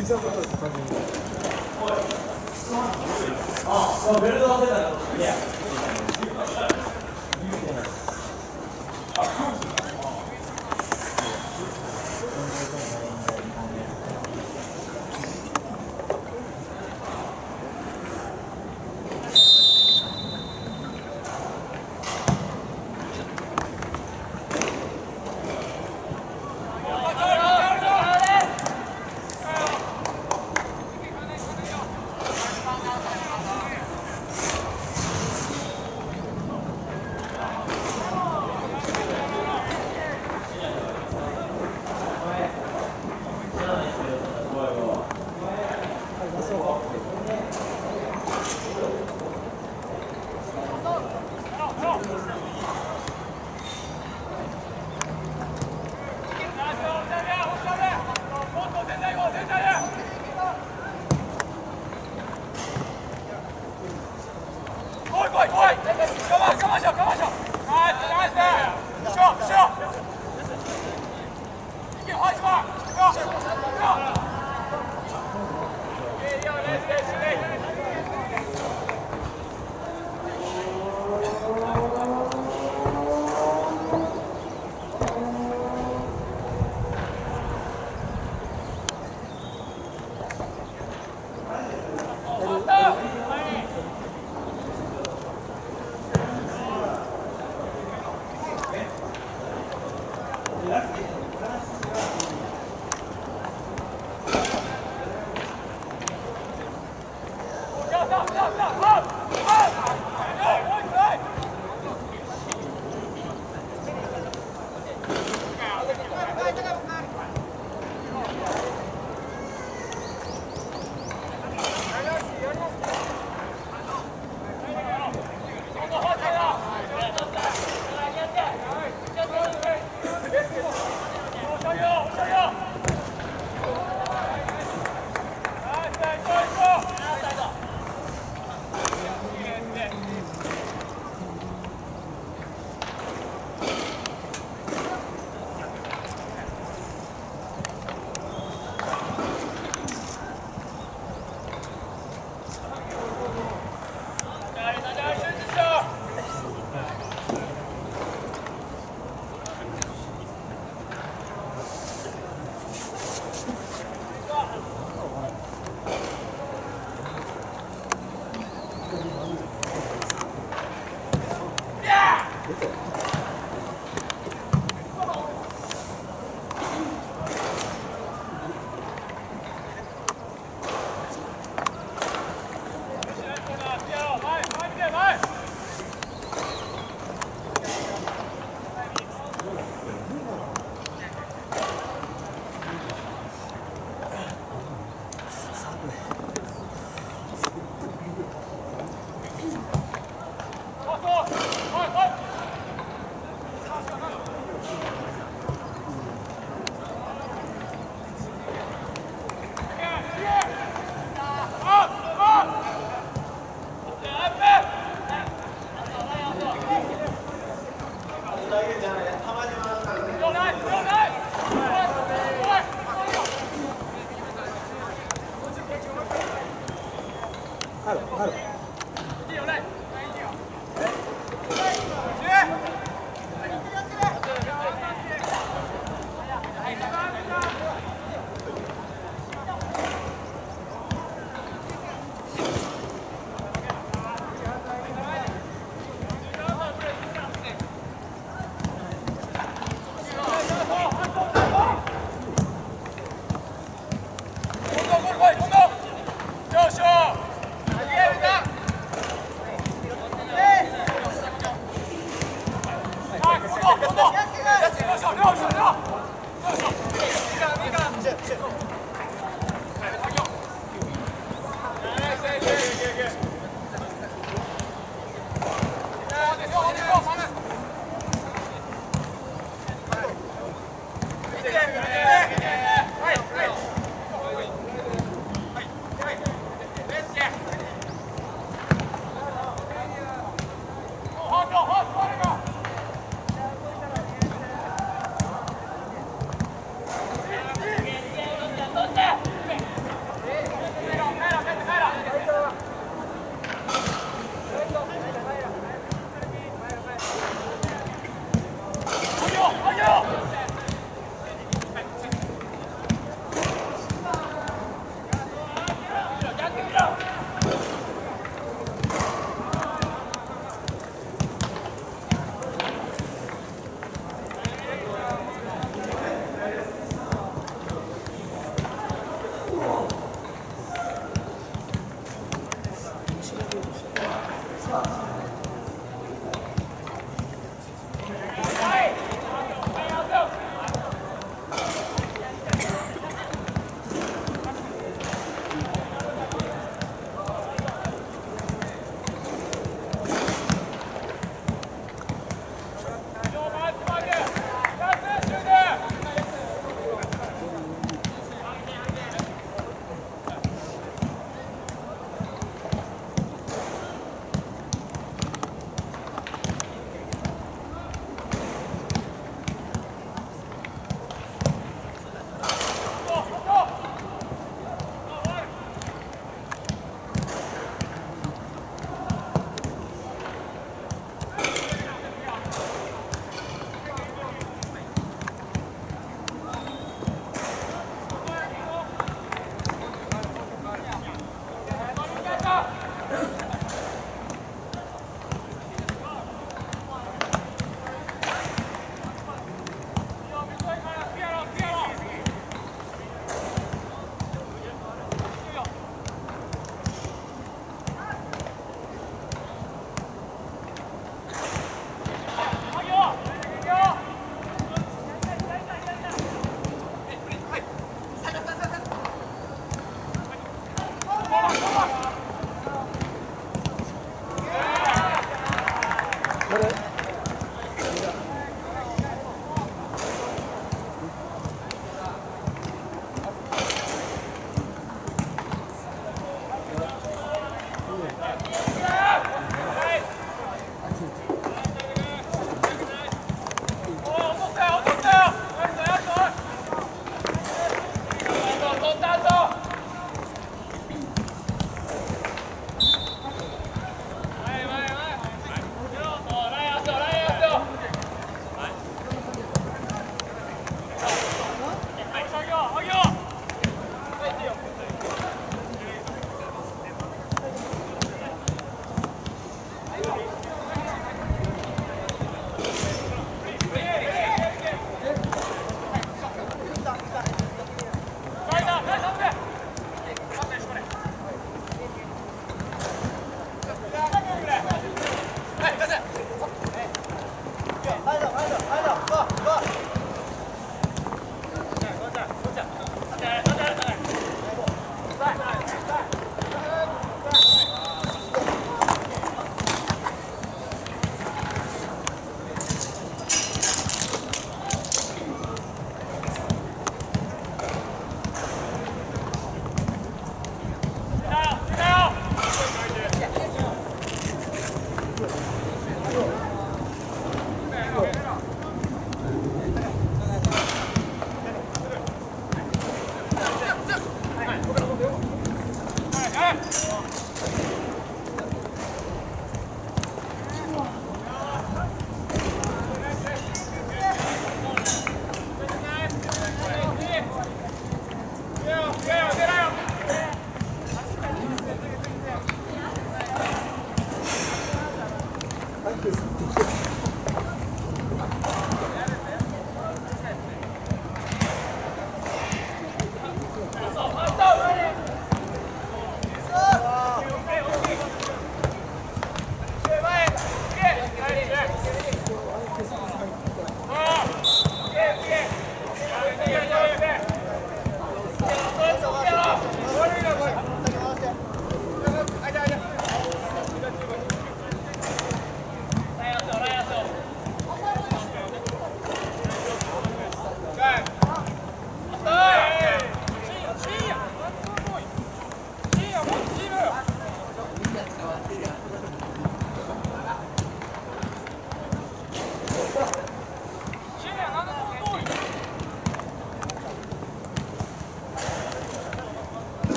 膝のことですかあ、ベルト忘れたよ。不懂。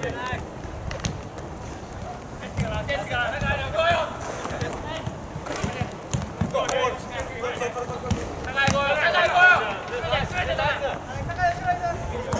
高い、高い、い、高い、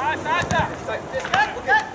Sai, sai, sai! Sai, sai, sai!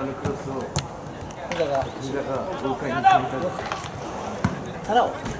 あのクロスを、が豪快に決めたんです。